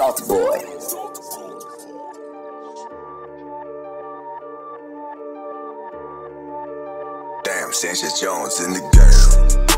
Salt Boy. Damn, Sanchez Jones in the game.